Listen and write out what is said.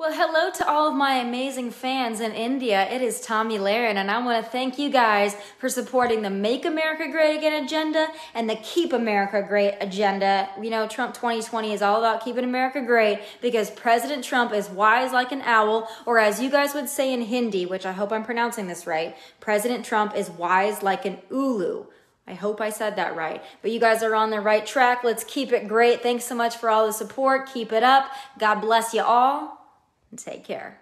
Well, hello to all of my amazing fans in India. It is Tomi Lahren, and I want to thank you guys for supporting the Make America Great Again agenda and the Keep America Great agenda. You know, Trump 2020 is all about keeping America great because President Trump is wise like an owl, or as you guys would say in Hindi, which I hope I'm pronouncing this right, President Trump is wise like an ullu. I hope I said that right. But you guys are on the right track. Let's keep it great. Thanks so much for all the support. Keep it up. God bless you all and take care.